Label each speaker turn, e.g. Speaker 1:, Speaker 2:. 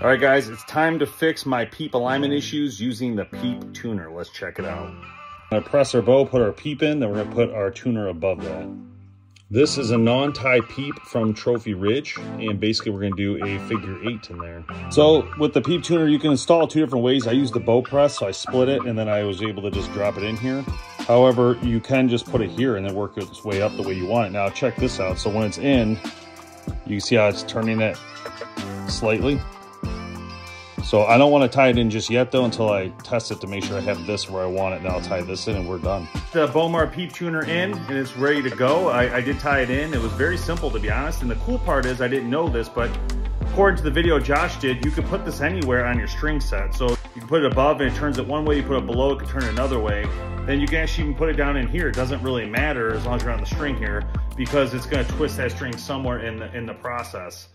Speaker 1: All right, guys, it's time to fix my peep alignment issues using the peep tuner. Let's check it out. I'm gonna press our bow, put our peep in, then we're gonna put our tuner above that. This is a non-tie peep from Trophy Ridge, and basically we're gonna do a figure eight in there. So with the peep tuner, you can install two different ways. I use the bow press, so I split it, and then I was able to just drop it in here. However, you can just put it here and then work its way up the way you want it. Now check this out. So when it's in, you see how it's turning it slightly. So I don't want to tie it in just yet though until I test it to make sure I have this where I want it. Then I'll tie this in and we're done. The Bowmar Peep Tuner in and it's ready to go. I, I did tie it in. It was very simple to be honest. And the cool part is I didn't know this, but according to the video Josh did, you can put this anywhere on your string set. So you can put it above and it turns it one way, you put it below, it can turn it another way. Then you can actually even put it down in here. It doesn't really matter as long as you're on the string here because it's gonna twist that string somewhere in the, in the process.